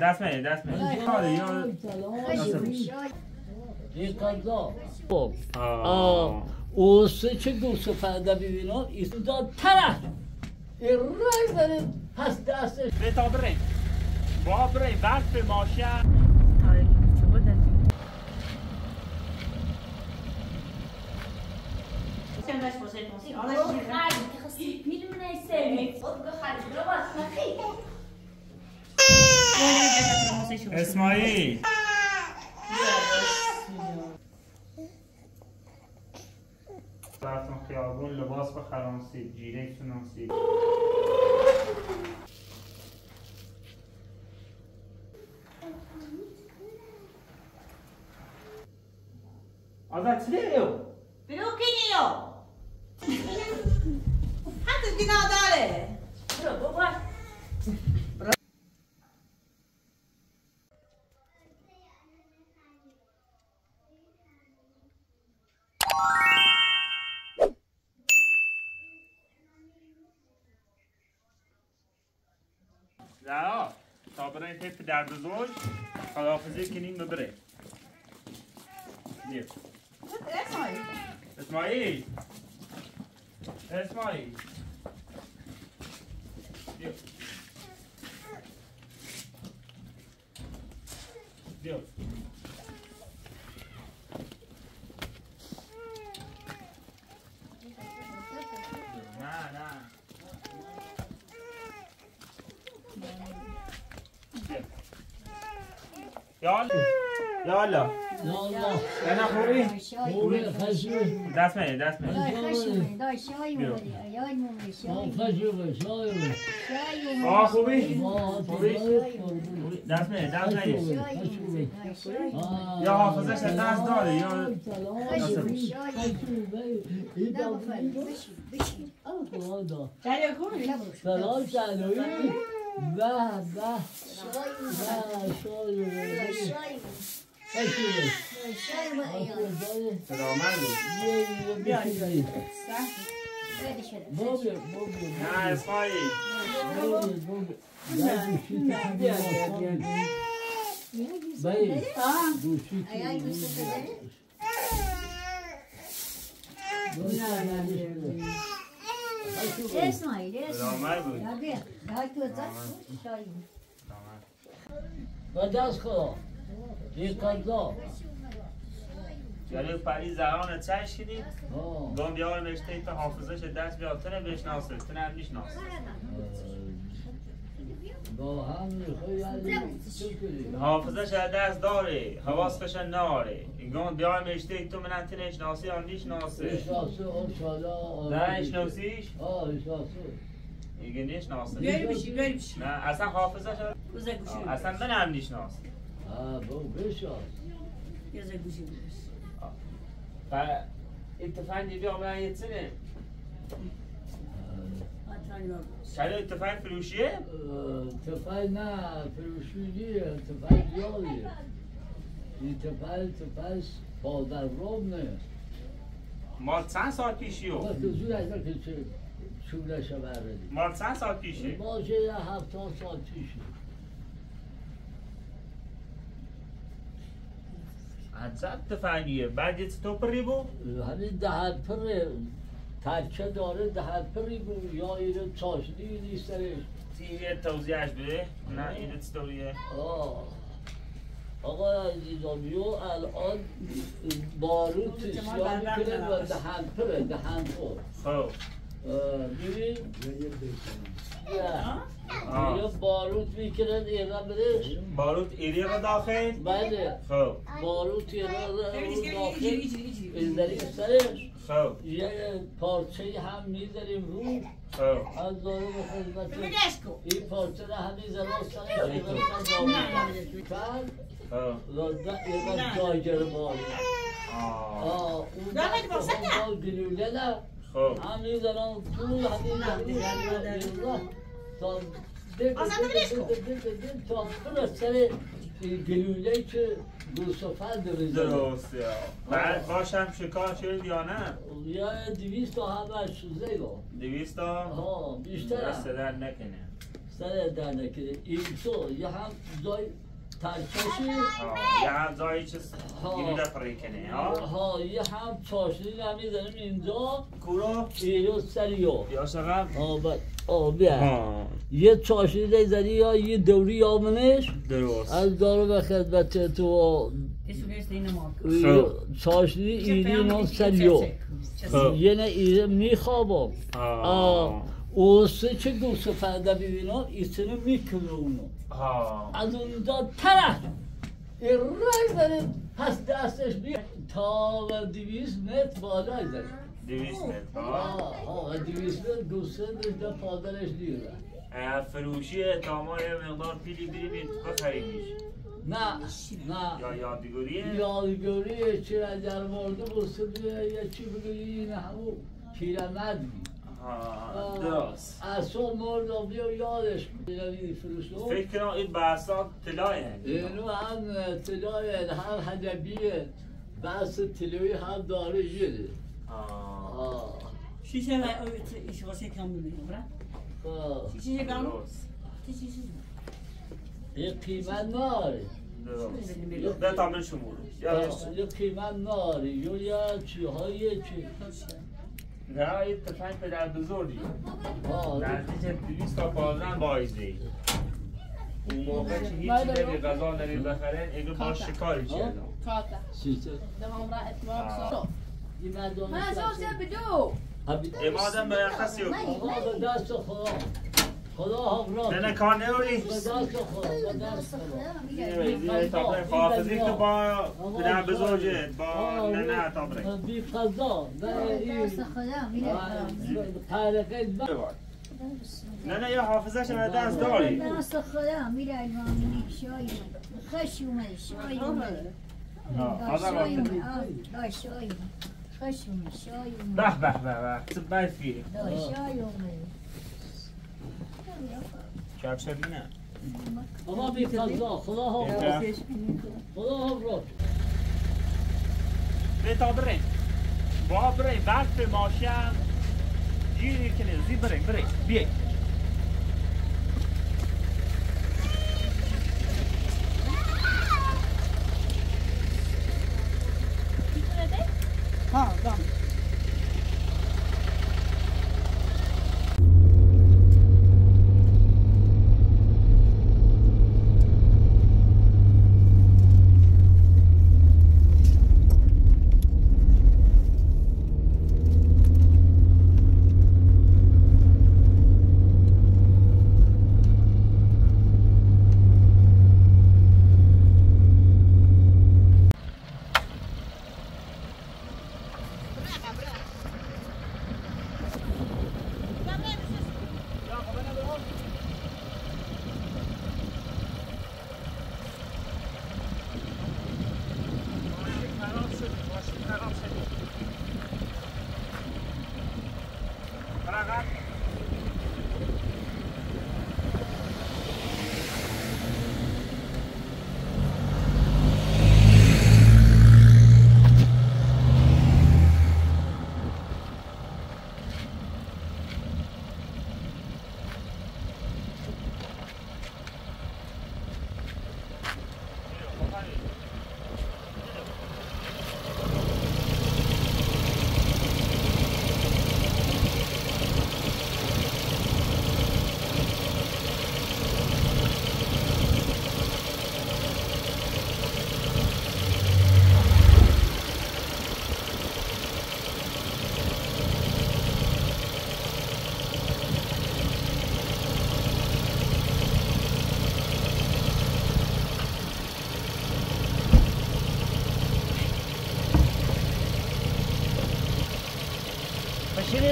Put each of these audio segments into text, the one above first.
دست میه دست میه آره یا یه قضا خب آه. او سه چه ببینم طرف این رای داره پس دستش. به تا بریم با بریم وقت به ماشین اسماعیل رفتم خیابون لباس بخرانسید جیره سنانسید آزاد چی دیو؟ Pero qué niño? Antes que nada, dale. زهرا تا برای پپ در بزرگ خداحافظی کنیم ببره بیا. اسماعیل. اسماعیل. بیا. بیا نه نه یالا یالا یالا خوبی خوبه خشوه دست میه دست میه ما آه خشوه شایوه خوبی ما خوبی؟ خوبه دست میه دست میه خشوه خشوه یا حافظش دست داره یا Dale, come. سلام سلوی به به به شایوه خشوه سلامت بابی بابی نه اسماعیل بایی Ah, گوشی سلامت بود و دست خدا یک قضا یعنی پری زران چش کدید. گام بیار مشته تا حافظش دست بیاد تنه بشناسه تنه می‌شناسه با هم حافظش دست داره حواسش ناره گام بیار مشته تو من تنه شناسی هم می‌شناسه اشناسه اون شالا نه اشناسیش آه اشناسه دیگه نیشناسه. بیاری بشی بیاری بشی نه اصلا حافظش اصلا من هم نیشناسه آه با بشاس بزن گوشی بشی اتفاقی بیا من یه تنه شده اتفاق فروشیه؟ تفای نه فروشیدیه تفای یالیه این تفای تفای پادر روم نه مال چند سال پیشیو؟ وقت زود از که چه شولش بردی مال چند سال پیشه؟ باشه یه هفتاد سال پیشه عجب تفنگیه بعد یه توپری بود؟ همین دهت پر ترکه داره دهت پری بود. یا اینو چاشنی نیست درش یه توضیحش بده نه این استوریه آه. آقا عزیزامیو الان باروت سیاه می‌کنه و دهن پره دهن پر خب ببین آه. یا باروت می‌کنن ایران بدش باروت ایری رو داخل؟ بله. خب. باروت ایران داخل. بذاریم سرش خب. یه پارچه هم می‌ذاریم رو. خب. از داره به خدمت این پارچه رو هم می‌ذارم سرش این بعد خب. راده ایران جایگر باری آه. اون. دست گلوله نه. خب. هم می‌ذارم تو همین تا آزاده بلش کن. تا پر سر گلوله که گوسفند بزنه درسته. بعد باشم شکار شد یا نه؟ یا دویست تا همش زیرا دویست تا؟ ها بیشتر. دست در نکنه. سر در نکرده این تو یه هم جای ترکشی. آه، یه هم جایی چیز. گیری پری کنه ها یه هم چاشنی هم می‌زنیم اینجا. کورو. اینو سریو. یا بس آه بیا. ها یه چاشنی دیزنی یا یه دوری آمنش درست. از دارو به خدمت تو moto. خب. چاشنی ایرینو سریو. یه نه ایره میخوابم. آه. او سه چه دو سفرده ببینم؟ ایسنو می‌کنه اونو از اونجا طرف. این رای بره پس دستش بی تا و دویست متر بالا ازش دویست متر آه آه دویست متر دو سه متر پادرش دیره اه، فروشی تمام یه مقدار پیلی بریم بخریمیش نه نه. یا یادگاریه؟ یادگاری چی را در مورد بسید یه چی بگویی این همون پیرمرد درست. اصلا مرد و بیا یادش بیایی فروشو فکر کنم این بحثا طلایه. اینو هم طلای هم حجبیه. بحث طلوی هم داره é um menino, né? آه. Xixi é calmo. درست. Xixi. یه قیمت ناره. ده تا من شمول یادش آه، یه قیمت ناره. یا یا چی؟ های تفنگ پدر بزرگی نزدیک دویست تا پازن بایزی. اون موقع که هیچی نمی غذا نمی بخرن ایگه با شکاری Kaka. چیزه Det var bra ett Ah. var så. این مردم Men så ser vi då. امادم به خدا حق نه نه کار نوری به دست خدا به دست خدا. دیگه تابره حافظی که با پدر بزرگت. با نه نه تابره بی قضا. نه نه یا حافظش به دست داری. دست خدا میره المامونی شای خش اومد شای اومد. داشت شای داشت شای اومد. خش اومد شای به به به به. فیری داشت شای اومد. شب شدی نه آقا بی قضا خدا را خدا حق را به تابره با بعد به ماشین گیری کنه زی بره بره بیه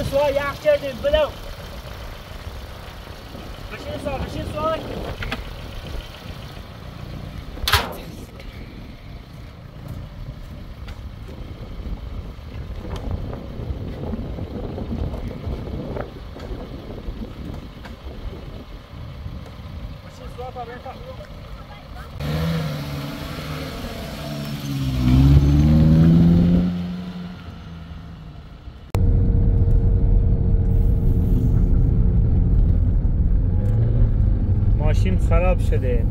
所以啊坚决不能 ماشین خراب شده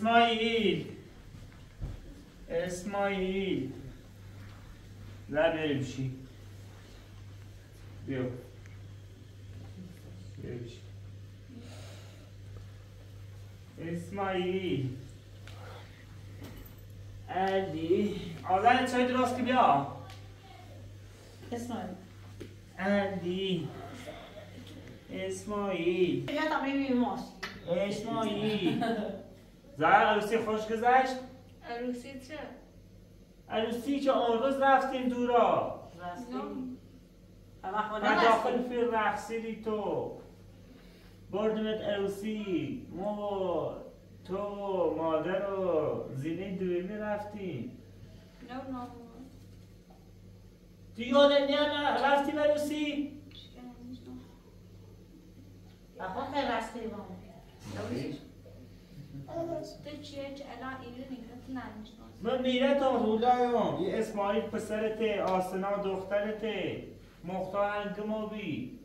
اسماعیل اسماعیل لا بریم شی بیا بریم شی. اسماعیل علی. آذر چای درست بیا. اسماعیل. علی. اسماعیل. بیا تا می‌بینی ماست. اسماعیل. زهر عروسی خوش گذشت؟ عروسی چه؟ عروسی که اون روز رفتیم دورا. خود و داخل فی رقصیدی تو. بردمت عروسی. ما و تو مادر و زینه دویمی رفتیم. نه نه تو یادت نه رفتیم عروسی اما خیلی راستی با تو چیه؟ چه الان ایرو نیست نمیشناس من میره تا رولایم یه اسماعیل پسرته آسنا دخترته. مختار انگمابی.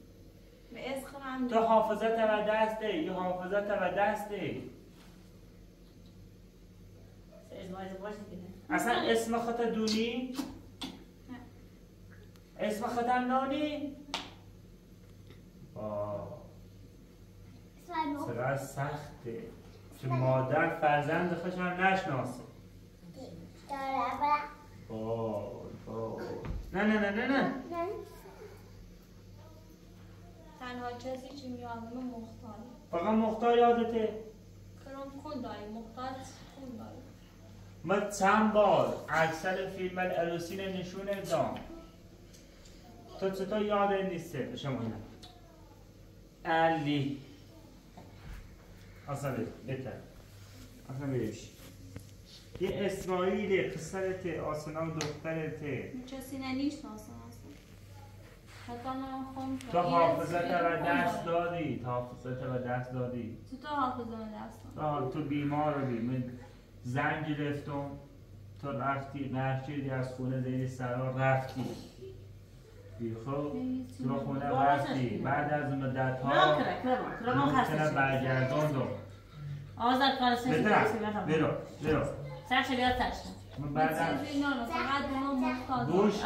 به اسم هم تو حافظت و دسته. یه حافظت و دسته. اصلا اسم خط دونی؟ نه. اسم خط نانی آه. چقدر سخته. که مادر فرزند خودش رو نشناسه. نه نه نه نه نه. تنها کسی که میادم مختار فقط مختار یادته. کرم خون داری مختار خون داری من چند بار اکثر فیلم عروسی رو نشون دام تو چطور یاد نیسته شما نه علی. اصلا بهتر. اصلا بهش. یه اسرائیل پسرت آسنا و حتی من خون تو حافظت و دست دادی. تو حافظت و دست دادی. تو حافظه به دست. آه، تو بیمار بودی. من زنگ گرفتم تو رفتی نرچیدی از خونه زیر سرا رفتی. خب تو خونه رفتی. بعد از مدت ها ممکنه خسته برگرداندم آزاد کار بهتر برو برو سرش بیاد سرش من بعد از گوش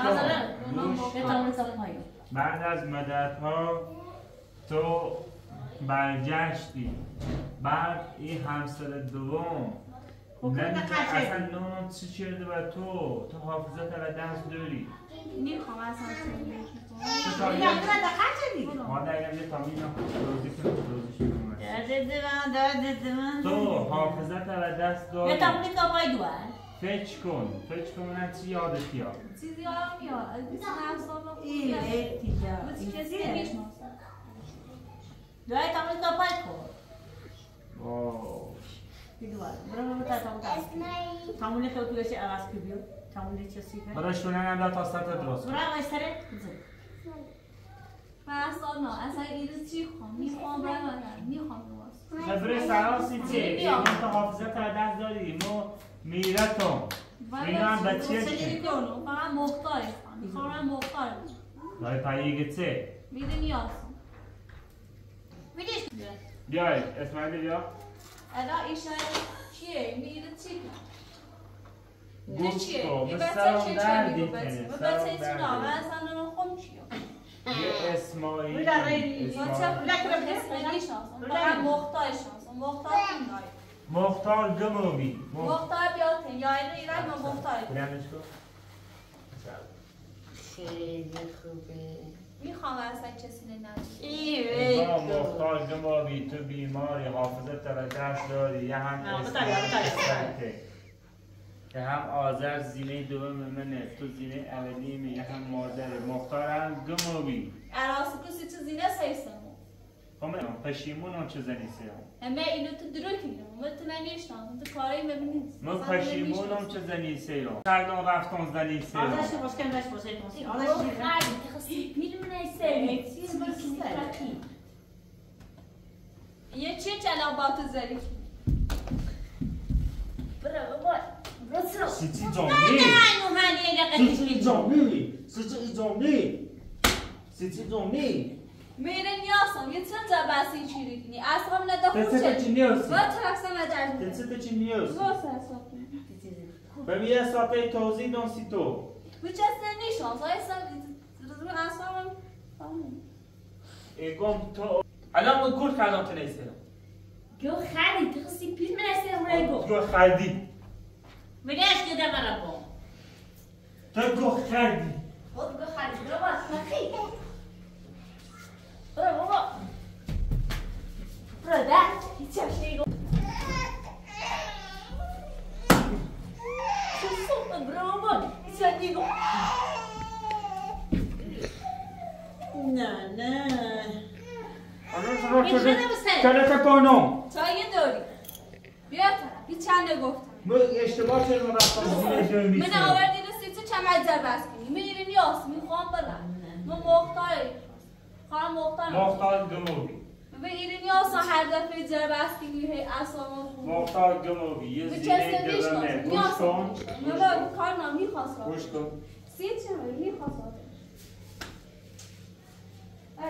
تا پایین. بعد از مدت ها تو برگشتی بعد این همسر دوم خب، قشنگ. اصلا نون چی کرده و تو تو حافظت و دست داری. نمی‌خوام اصلا تو یا یه- نه ما یه داد من تو حافظت و دست داری تامون تا پای دوار فکر کن فکر کن من چی یادت بیاد؟ چیزی یادم میاد از 27 سال این خونه اتیجا بس کسی؟ نمی‌شناسم دوای تامون تا پای کن واو. دوار برو برو تا تا تامون تو توش عوض کی بیو تامون چه سیفه برای شونه هم تا سطح درست کن برو عوض سره من اصلا نه اصلا این روز چی خوام می‌خوام برم می‌خوام باز خبر سراسی چه؟ این تو حافظت و دست داری مو میرتم اینا هم بچه چی؟ فقط مختاری خوام می‌خوام مختار لای پاییگه چه؟ می‌دونی آسان ویدیش بیای اسماعیل بیا الان ایشان چیه میره چی گوش نه چیه این بچه چه میگو سلام بچه چی نه دردی. من اصلا نمی‌خوام چیه یه اسماعیل بوده غیری. ما اسماعیل. چه لکه به اسم نیشناسم بله. فقط مختار شناسم مختار نای مختار گموی مختار بیاد یا اینو ایران ما مختار بلندش کن خیلی خوبه می‌خوام اصلا کسی ندید ای با مختار گموی تو بیماری حافظت را دست داری یه هم اسمته. یه هم آذر زینه دوم منه تو زینه اولی یه هم مادر مختار هم گموی عراسی کسی چیزی نسیستم هم پشیمونم چه زنیسیم؟ همه اینو تو درک میگم من تو نمی‌شناسم تو کاری من نیست من پشیمونم چه زنی سیم سردان رفتم زنی سیم آدش باش کن باش باش باش آدش خیلی تخصصی میلم نیسته چیز برسی یه چه چلا با تو زری برو بابا برو سیتی جامی سیتی جامی سیتی جامی سیتی جامی Meidän jaosan, yetsince basi içirikni. Aslam ne da kuçe. Tetse çiniyorsun. Var taraksa ve derdin. Tetse de çiniyorsun. Var sen sopne. و بیا ساته توضیح دون سی تو بچه سن نیشان زای سن روی اصلا ایگم تو الان من گرد کردم تو نیسیرم گو خردی تو خسی پیر من ایسیرم رای گو گو خردی ولی اش گده مرا بام تو گو خردی خود گو خردی رو باز مخی گو سوسو برو بابا هیچ چشنی گو نه نه. چه کنم؟ چای داری بیا هیچ چند گفتم من اشتباه چه رفتم زیر جای من. آوردی رسی تو چمد زر بس کنی میری نیاز می‌خوام برم من مختاری خواهم مختار مختار گموی. به ایرانی نیاز هر دفعه بس کنی هی اصلا مختار گموی. یه دومه. کن گوش کن. با کار نمی‌خواست گوش کن. سی چه می‌خواست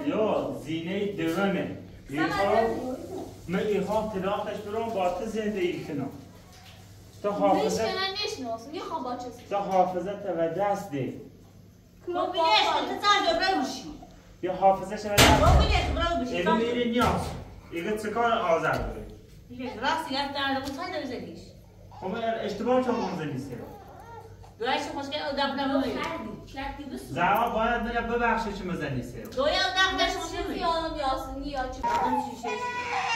یا زینه دومه. من می‌خوام طلاقش برم با تو زندگی کنم. تو چیزی تو حافظت و دست ده. خب بگشت تو تا جو بروشی یا حافظش و دست با ده. بگشت برو بشی اینو میری نیاز. اینو چکار آذر داره. راستی گفت در رو تا در زدیش خب اشتباه چون منزه نیسته. دوایش خوشگل او شلکتی بس زهرا باید بره ببخشه چه مزه نیسته. دویا او دم داشت چی مشکل خیالم یاسن یا چی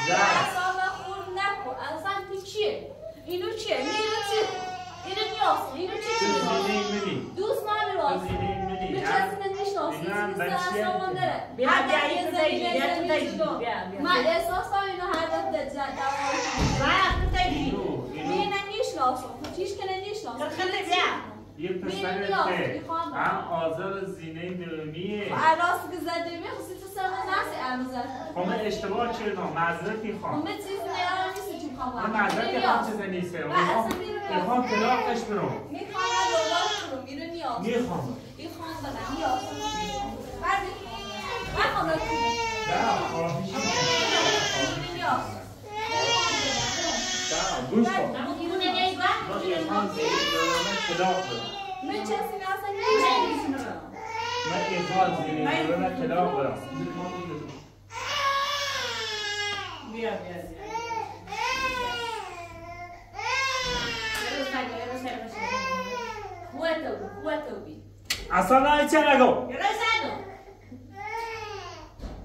زهرا. اصلا خور نکن. اصلا تو چیه؟ اینو چیه؟ میره چی اینو نیاز اینو چی منی. دوست منی. به کسی نمی‌شناسی بچه اصلا داره هر تو. بیا بیا من احساس دارم اینو هر دفعه تایجی اینو می اینو نمی‌شناسم هیچ که نمی‌شناسم خیلی بیا. یه پسر ته. هم آذر زینه دومیه عراس که زده می خصوصی تو سر من نسی امزد خب من اشتباه چردم معذرت می‌خوام همه چیز نیارم نیستی چی من می‌خوام معذرت می‌خوام چیز نیسته می‌خوام طلاقش برم. می‌خوام دولار کنم میره نیاز می‌خوام. می‌خوام برم نیاز بعد می‌خوام برم نه نیاز نه گوش کن. با من طلاق برم. من چیزی اصلا نیست من می‌خوام زینه دومه طلاق برم. بیا بیا برو سگ برو سگ برو سگ خواتو خواتو بی اصلا چه نگو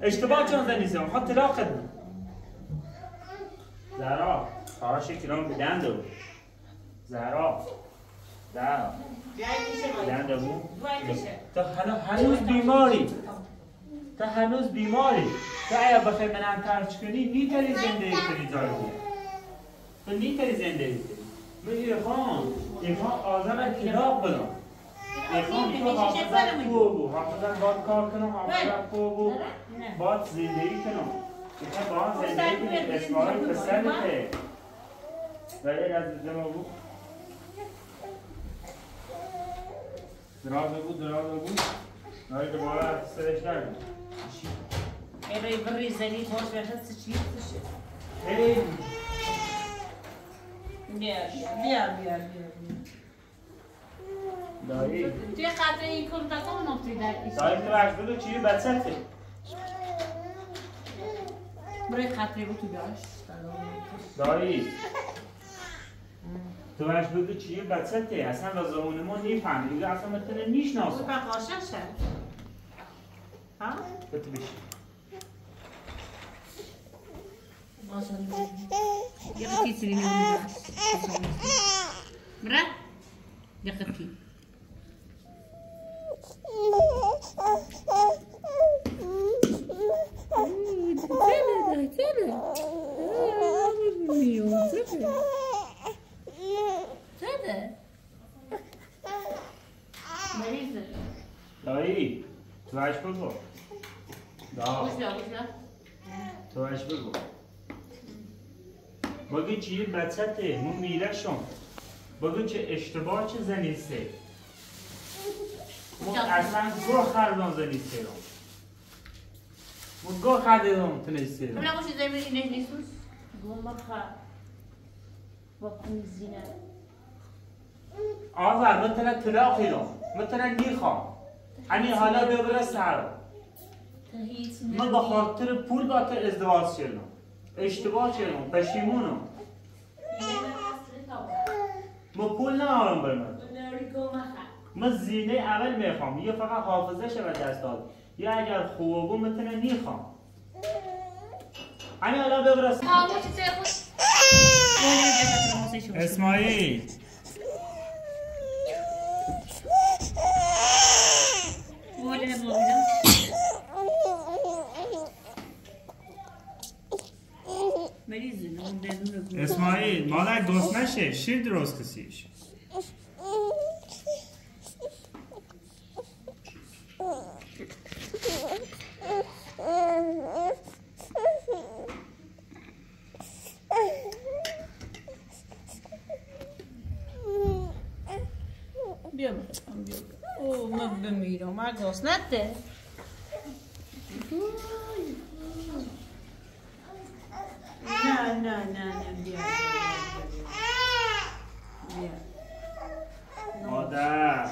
اشتباه چون زنیسه می‌خوام طلاق بدم زهرا خواهش کلام بدن دو زهرا زهرا بدن دو تو هنوز بیماری تو هنوز بیماری تو اگر بخوای من ترچ کنی نیتری زندگی کنی دیگه تو نیتری زندگی کنی من ایرخان ایرخان آزم طلاق بدم ایرخان تو حافظت خوب بود. حافظت باید کار کنم حافظت خوب بود. باید زندگی کنم. ایرخان باید زندگی کنی اسماعیل پسرته. ولی از زمان بود. دراز بود دراز بود. ولی دوباره سرش نرد Era i vërrizeni, po është vetë se bia, bia, bia. دایی توی قطعه این کن تا کن نقطی در ایش. دایی تو عکس بگو چی بچته برای قطعه بود تو بیاش. دایی تو عکس بگو چی بچته اصلا لازمون ما نیفهمی اصلا پر قاشق شد. ها؟ بتو بشی یه قطعی سری نمی‌دونم. برا؟ یه قطعی. زده مریضه. دایی تو عکس بگو دا خوش بگو چی بچته مو میره شون بگو چه اشتباه چه زنیسته. مو اصلا گو خردان زنیسته رو. مو گو خردان تنسته رو. Habla con de Inés Jesús. Goma kha. Bakın zina. آقا مثلا تلاقی رو مثلا نیخوام. همین حالا ببره سر. من به خاطر پول با تو ازدواج کردم. اشتباه کردم پشیمونم ما پول ندارم بر من. من زینه اول می‌خوام. یه فقط حافظه شد دست داد. یا اگر خوب بود می‌تونه نیخوام همین حالا ببرس اسماعیل. Böyle ne اسماعیل مادر گست نشه شیر درست کسیش بیا بخوام بیا او من بمیرم من گاز نده نه نه نه نه بیا بیا مادر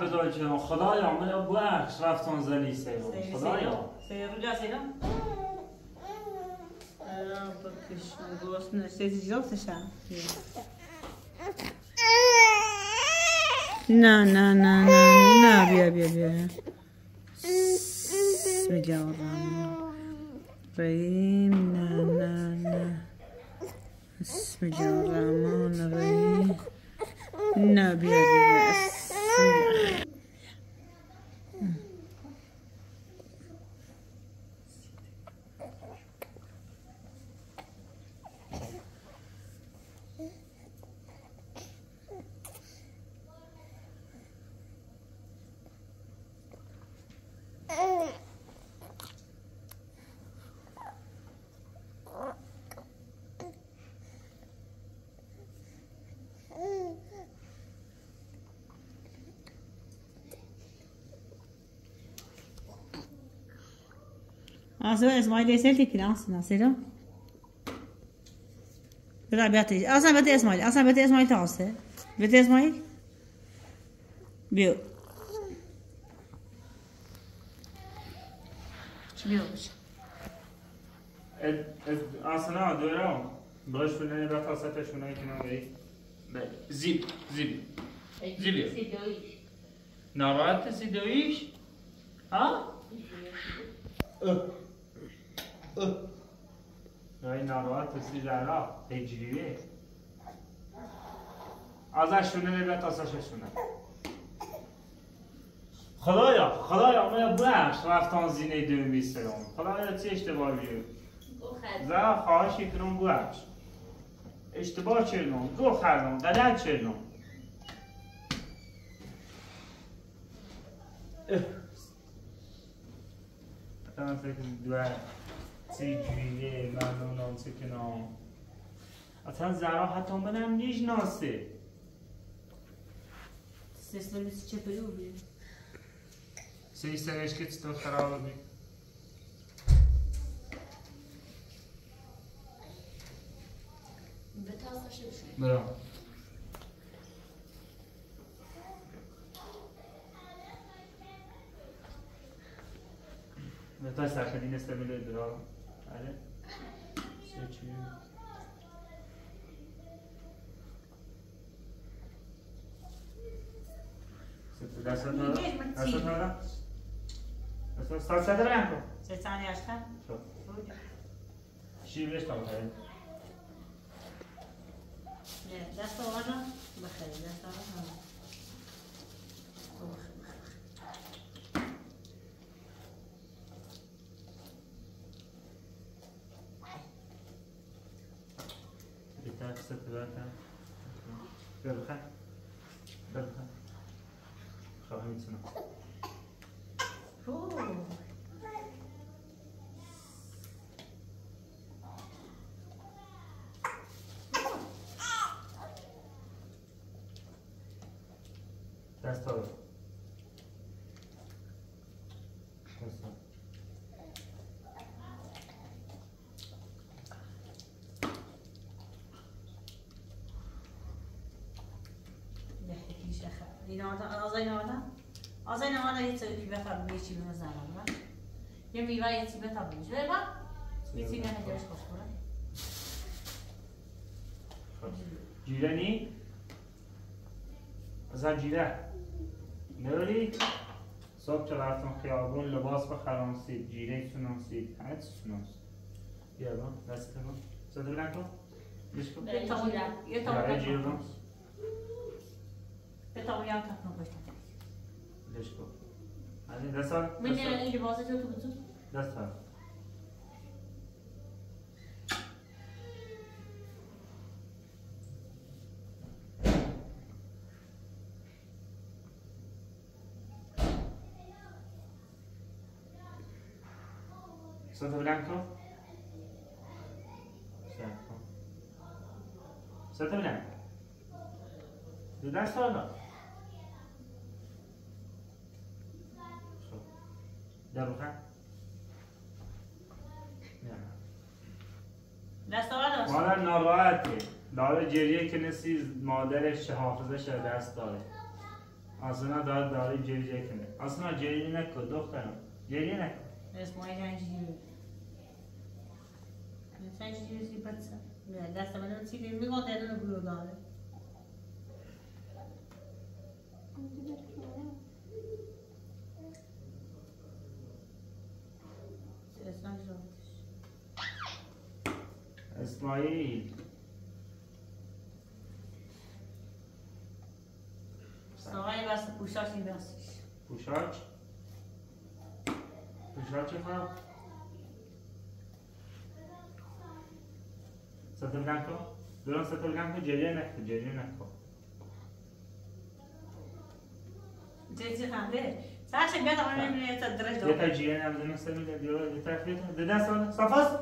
بزرگ کردم خدایا من بخش رفتان زنی سیرم خدایا. نه نه نه نه نه بیا بیا بیا بسم الله الرحمن الرحیم نه نه نه بسم الله الرحمن الرحیم نه بیا بیا بیا بسم الله. Aslında İsmail Eysel tekil aslında selam. Bırak bir Aslında bete İsmail. Aslında bete İsmail tavsiye. Bete İsmail. Bir. Şimdi yok. اصلا دورم باش بودن رفت وسطشون هایی که نمیری زیب زیب زیبیو ناراحت سیدویش ها نه ناراحت سی زرا هجریه ازشونه نبیت ازشونه خدایا خدایا من بخش رفتان زینه دوم بیسترم خدایا چه اشتباه بیو زرا خواهش کنم بخش. اشتباه چرنم گو خردم غلط چرنم Tamam sakın dua سیجویه ممنونان سکنان اصلا زرا حتی منم نشناسه سیستم چطوری بود سه سرش که تو خراب بی به تاسش بشون برام تا سرخدین Хайде. Сечи. Да се да. Да се да. Да се стал се дрянко. Се стане ашта. Ще влез там хайде. Не, да се лага. Бахай, да се лага. دارم بخیر بخیر خواهم می‌تونم دست دارم دست دارم این آتا آزای نوانا آزای نوانا یه چیزی بخوام یه چیزی بزنم یه میوه یه چیزی بتا بونش بره با یه چیزی هنجارش خوش کنم جیره نی؟ مثلا جیره نروری؟ صبح که رفتم خیابون لباس بخرم سید جیره سناسید همه چی سناس بیا با دست با زده بلند کن بیش کن یه تا اون یه تا جاره جیره اون با یه تا اون یه کتنو باشم بیش کن از دست ها من این لباسه تو تو تو دست ها Santa Blanco? Certo. Santa Blanco. Do dest حالا در رو خط دست آوانا مادر ناراحته داره گریه که نسی مادرش حافظش از دست داره اصلا داره داره گریه کنه اصلا گریه نکن دخترم گریه نکن سی بچه دست من چی میگم دادن گلو داره اسماعیل آقای بس پوشاش این دستش پوشاک پوشاک خواهم ستل نکن دران ستل نکن گریه نکن گریه نکن جدی خنده سرش بیاد آن نمیره تا درش یه داره تا گریه نمی‌زنم سه میده دیوار یه طرف یه طرف ده دست آن صفاست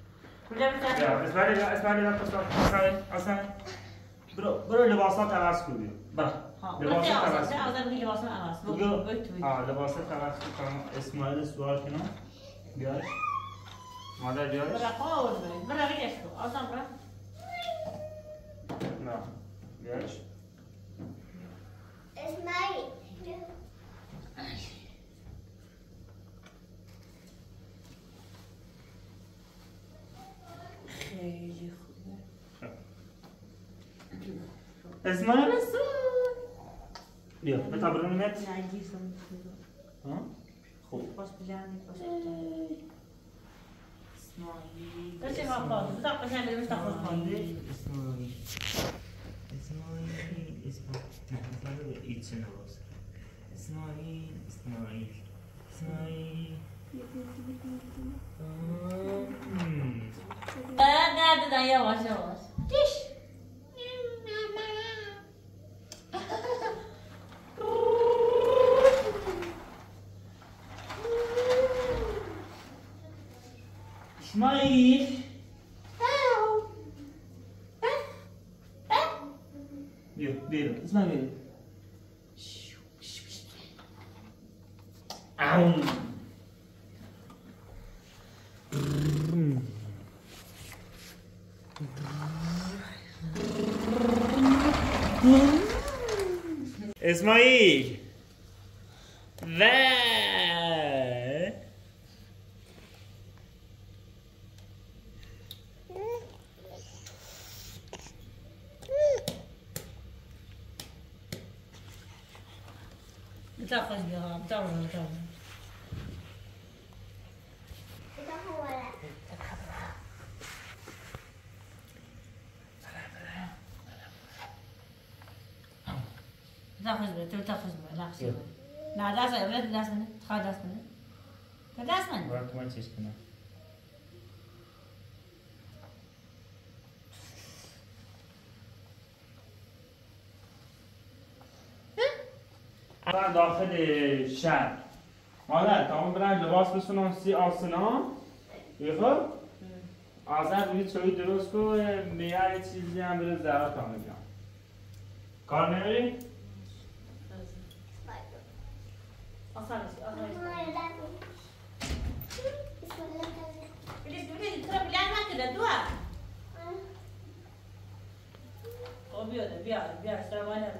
اسمعی یا اسمعی یا اصلا اصلا برو برو لباسات عوض کنی. برو ها لباسات عوض آزاد کن آزاد میگه لباسم عوض. توی. آه لباسات عوض کنم اسماعیل سوال کنم بیای مادر بیای برا خواهد برید برا بگش تو. آزاد برا نه. بیایش اسمعیل خیلی خوبه اسماعیل رسول بیا بتا برون نت نگیر سم ها خوب باش بجانی باش بجانی اسماعیل تو چه کار کنی؟ بذار قشنگ بریم تخصص کنی. اسماعیل. اسماعیل. اسماعیل. به نواز اسماعیل. اسماعیل. اسماعیل. Agad da yavaş yavaş. Diş. İsmail. Yok değil. İsmail. اسماعیل و تو بتاخذ بها لا خشي لا داس ولد داس منه خا داس منه داس منه باید من چیز کنم الان داخل شهر مادر تمام برن لباس بسونن سی آسنا. خب آزن روی چایی درست کن میار چیزی هم بره زرات هم بگم کار نمیری؟ آسان بلیز بلیز تو بلند نکرده دو او بیاد بیاد بیاد سرمانه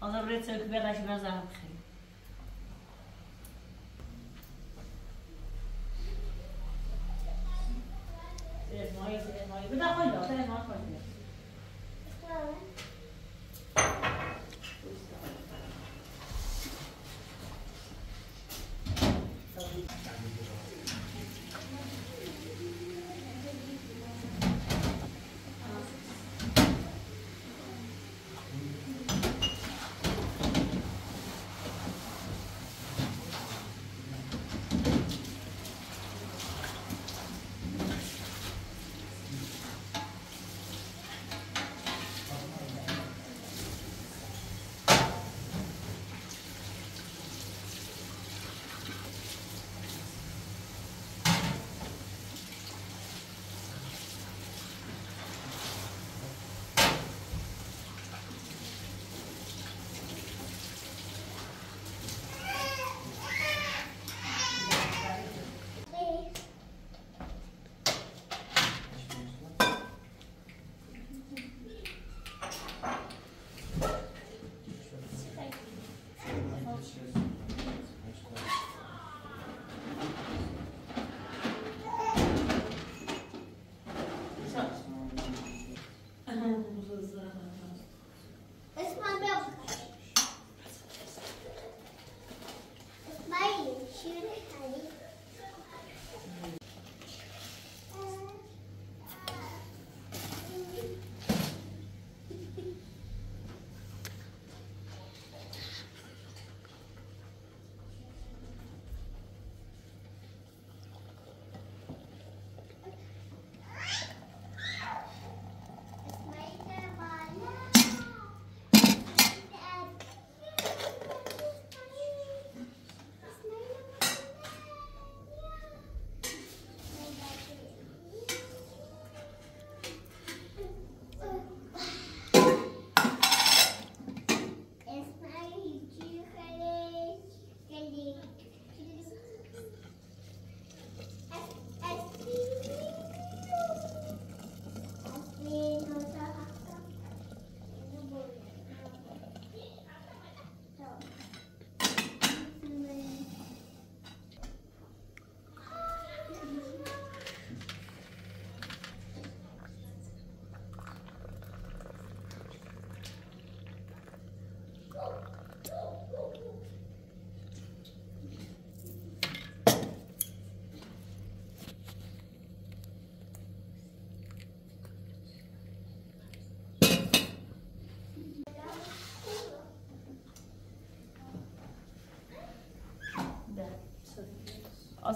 آزا برید سرک بیادش بزنم خیلی اسماعیل اسماعیل بدا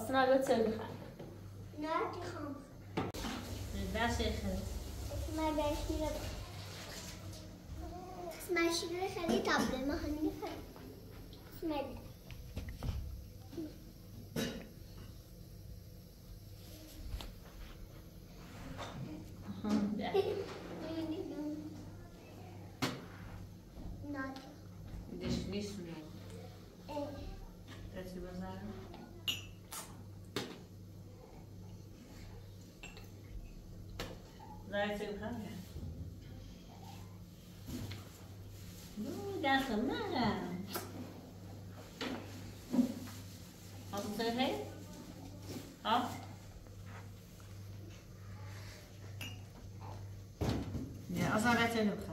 آستنا رو چه بخواه نه می‌خوام دست خیلی اسمع بهش میره اسمع شیره خیلی تابله ما هم می‌خوام اسمع 25 graden. Doe dat gemara. Wat het er heen? Af. Ja, als dan rijdt.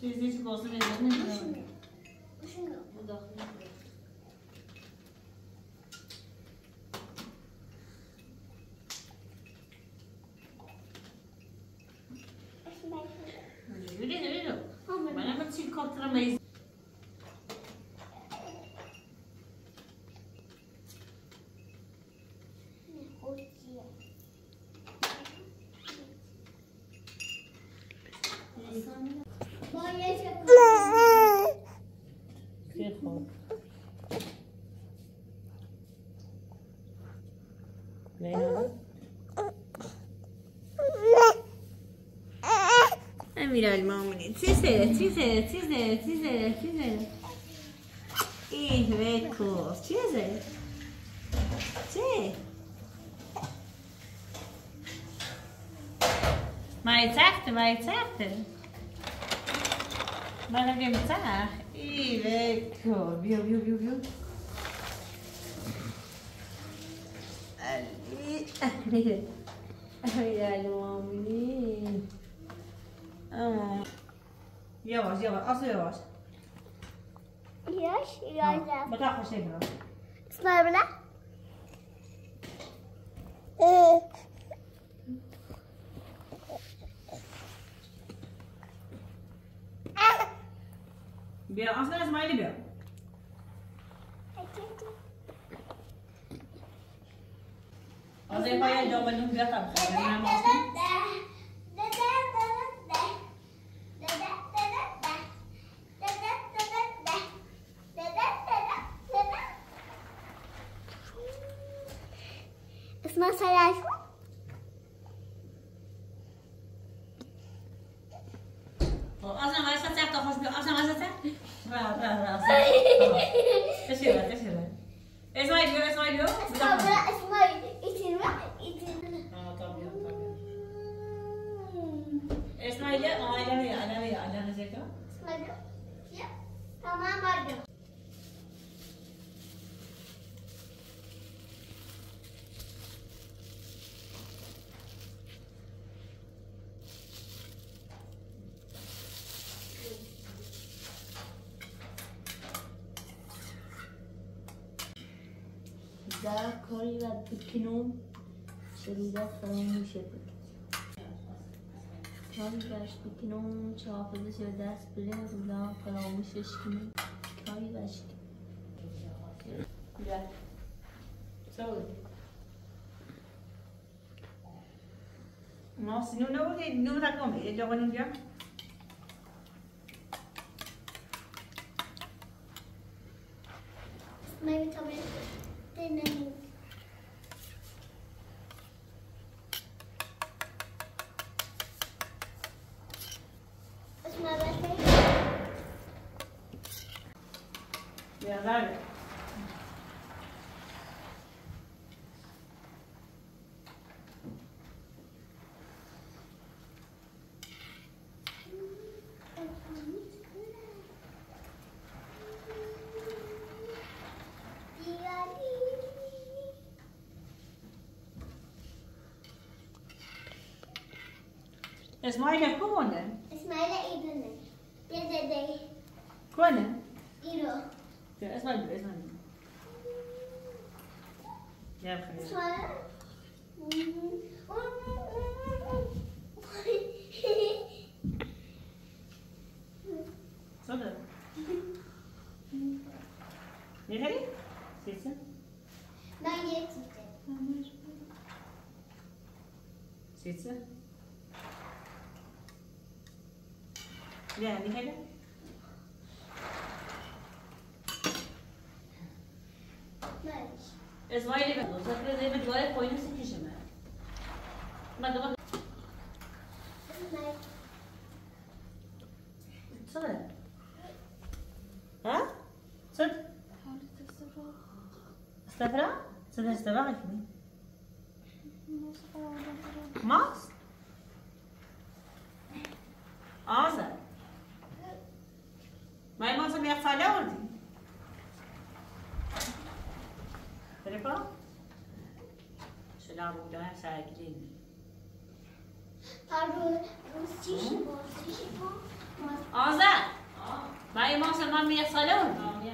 چیزی که بازه می‌دونه Virailman muni. Sizlere, sizlere, sizlere, sizlere, sizlere. İhve kul. Sizlere. Sì. Maar het echte, maar het echte. Maar dan weer met haar. Iwe kul. Wiel, wiel, wiel, wiel. Ali. Ali. Ali. Ali. Ali. Aman. Yavaş yavaş. Asıl yavaş. Yavaş yavaş. Bak akma şey biraz. Sınav bile. Bir aslında İsmail'i bir. Az yapayım, jawab nunggu tak. بکنم شدیدت فراموش بود کاری برش بکنم چه حافظش رو دست بره روزا فراموشش کنم کاری. Saúde. Nossa, não, não, não dá comer. Ele joga no dia. اسماعیل کونه اسماعیل ایدونه یه دده کنه اسماعيلي بقى شكله زي ما جوايا كويس كشمال ما ده تفضل ها صد استفرا صد استفرا ماس آزاد ما يمكن سمي أفعال أولدي تريبا شلون بدها ساكلين آزاد ما يمكن سمي أفعال أولدي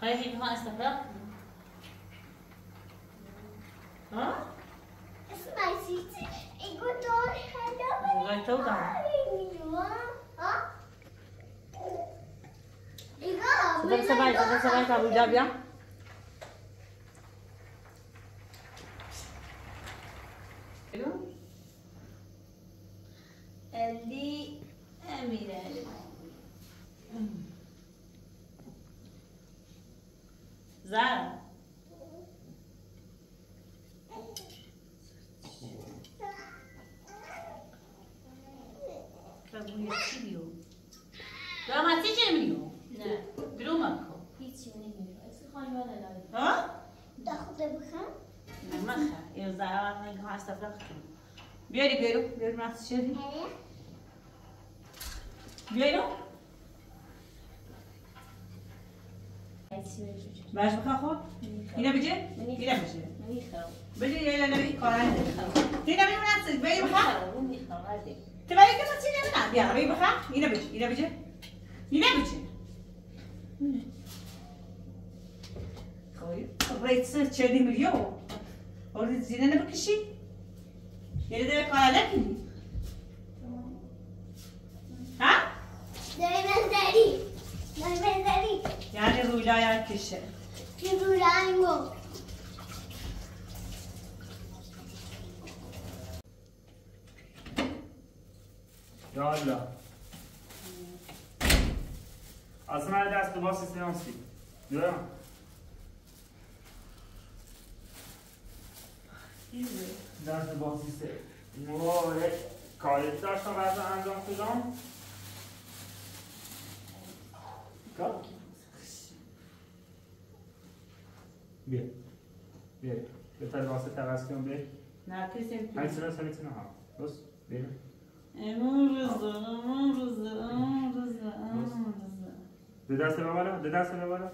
خلي فيها استفرا ها؟ غير توقع صدق سبعي صدق سبعي كابو جابيا elde emirelim. Zara. Kabul ediliyor. Damat hiç. Ne? Bir o makro. Hiç yemiyor. Eski hayvan helal. Ha? Dağda bakın. Ne makro? Yazar. Ben hasta bıraktım. Biori, biori. Biori, şey. nasıl şöyle? Evet. نمیشه باش بخا خود اینا بجه اینا بجه نمیخوام بجه يلا نبي قرآن تينا بيرو نفسك بيرو بخا نمیخوام نمیخوام عادی تبالي كما تينا بنا يلا بيرو بخا اینا بجه اینا بجه اینا بجه خوي ريت تشدي مليون وريت زينة نبكشي يلا ده قال لك يعني رولايا كشه که رو رنگو یالا از من دست باسی سیانسی دورم دست باسی سه موارد کاری داشتم بعد انجام کدام بیا بیا بهتر واسه توسط کن بیا نركزين هاي سنة سنة سنة ها بص بیا امون رزا امون رزا ده دست به بالا ده دست به بالا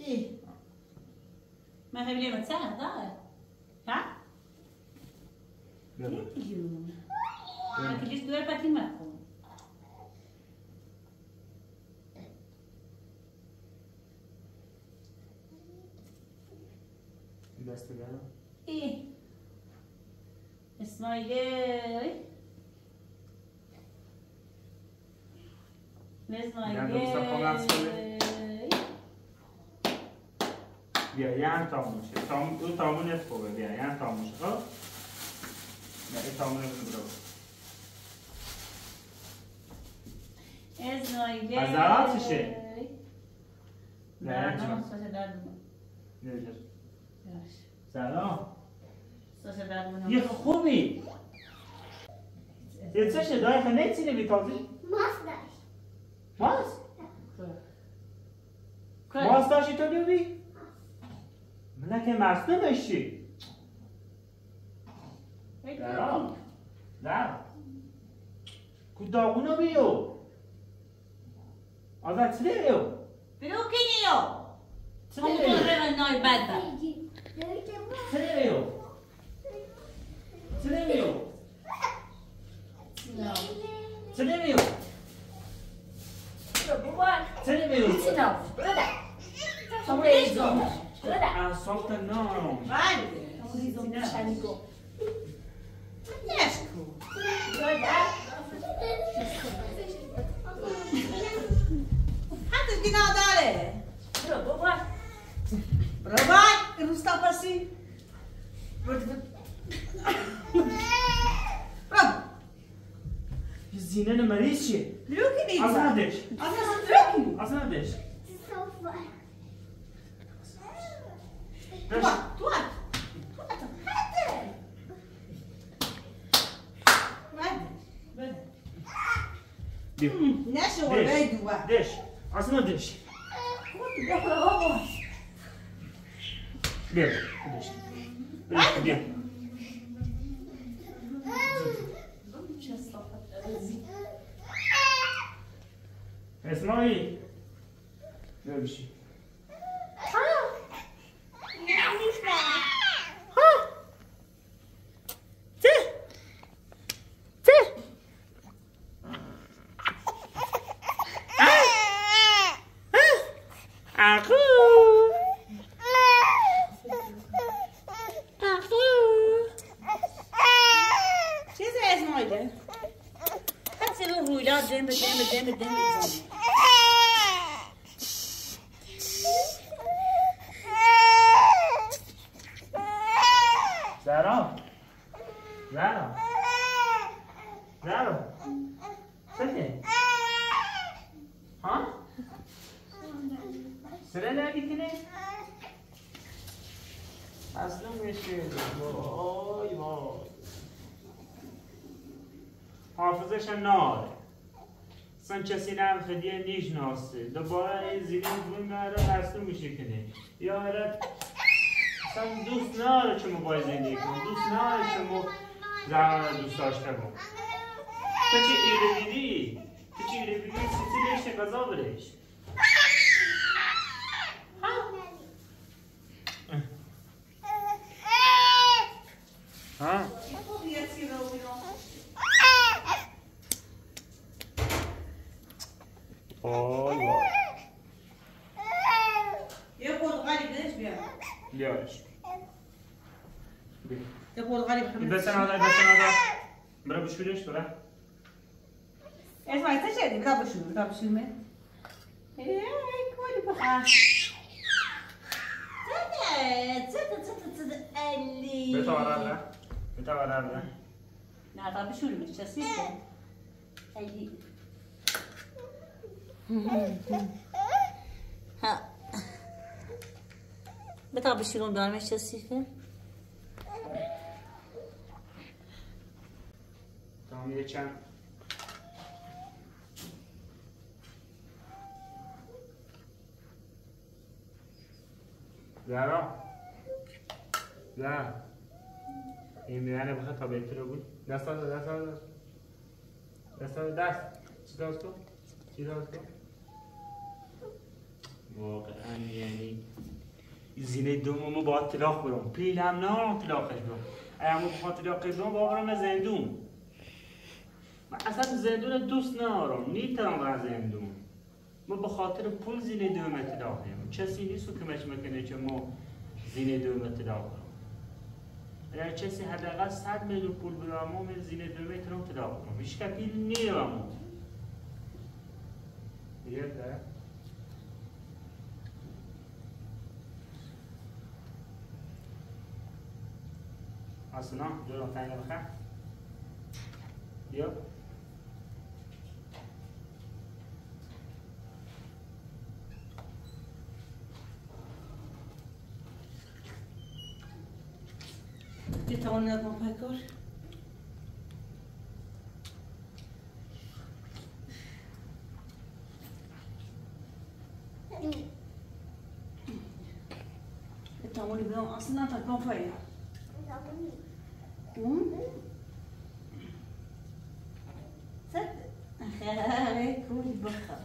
ايه ما هي ليه ما تساعد ضايع ها؟ ما تجيش تقول باتي معكم ده دست به بالا ايه اسماعيلي يعني لو سافر مع اسماعيلي بیا یه هم تامون شه تام اون تامون خوبه بیا یه هم تامون شه خب نه این تامون رو برو اسماعيلي عضلاتشه. لا نه no, چون sociedad نمیشه no. سلام. یه خوبی. یه چه شده؟ خیلی نیتی نمی تازی ماست داشت. ماست؟ Kul. ماست داشتی تو بیبی من که مست نداشتی درام. کو داغونو بیو. آزاد چه دیو 肯定没有真的没有没有没有不过真的没有听到不要打从这一不要啊双层楼慢点从这一种下一个 yes 拜拜你看看 برو بای روستا پسی برو برو زینه مریض چیه؟ لوکی نیست اصلا دش اصلا لوکی اصلا دش Sofa. دش تو تو تو حتی بیا نشه ولای دوبه دش اصلا دش بیا دش دش بیا اسماعیل بیا بشی چیز اسماعیله حتی رو رویلا دم به دم به دم به دم بزنی زهرا زهرا زهرا سنه ها سره نمی‌کنه اصلا میشه وای وای ناره اصلا کسی نم خدیه نیش ناسته. دوباره این زیرین دوی میاره اصلا میشه کنه یا اصلا دوست نداره چه زندگی کن دوست نداره چه زمان دوست داشته کن تو چه ایره دیدی؟ تو چه ایره دیدی؟ سیسی نشته قضا برش ها وای وای یه پرتغالی بهش بیار بیارش بیا. یه پرتغالی این بخیر بسن آدم بسن آدم برا بشورش برا اسماعیل چه شدی؟ بدا بشور بدا بشور ای کولی بخیر زده زده زده زده علی بتا ورده بتا ورده نه تا بشور میشه چه علی ها بتا بشورون بیارمش چه تمام چند؟ زهرا؟ زهرا؟ این میانه بخواه تا بهتر رو بود دست داد دست داد دست. داد دست. چی داد کن چی داد کن واقعا یعنی زینه دومو با طلاق برم. پیلم نه طلاقش برم. اما بخواه طلاق برم با برم زندون. اصلا زندون دوست ندارم. نیترم برم زندون. ما به خاطر پول زینه دوم اطلاق نیم کسی نیست که کمش می‌کنه که ما زینه دوم اطلاق کنم اگر کسی حداقل 100 میلیون پول برام ما من زینه دوم اطلاق اطلاق کنم هیچ کپیل نیرم اصلا جلو تنگه بخیر بیا. یه توان نگم پیکار یه توانی بیام اصلا تکان فایا صد خیلی کولی بخر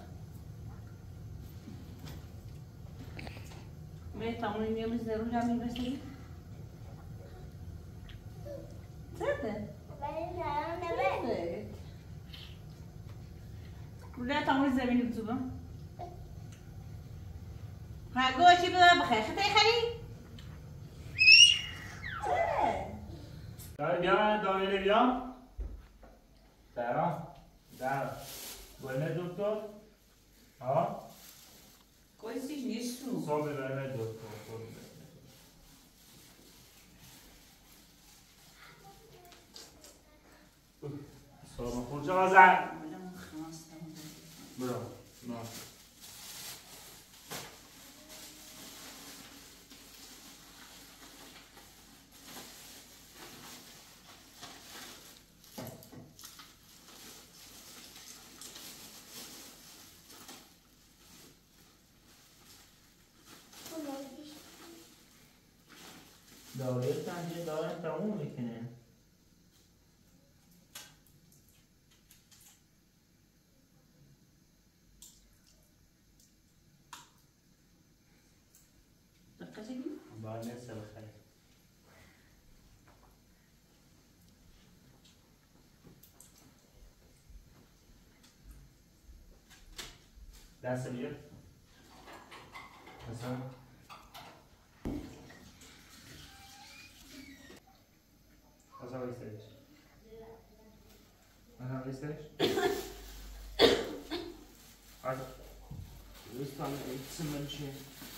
به توانی میام زرو جمعی بسید برو. نه. داره سنجه داره تموم می‌کنه. بعد نسأل الخير دست بیار مثلا مثلا بایستش مثلا بایستش آره درست کنم ایتسی من چیه مؤسسة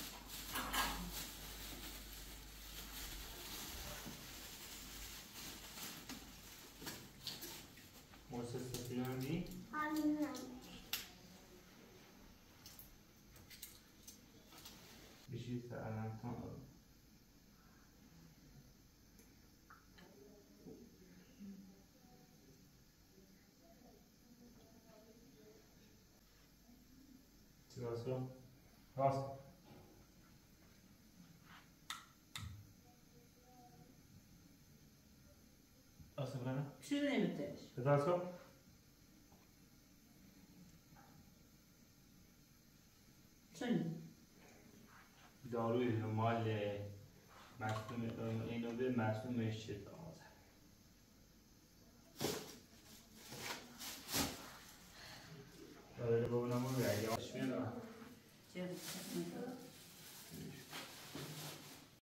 Aus dem Rennen. شو نمتش؟ Situation. شنو؟ داروی مال مصنوع اینو به مصنوعش چه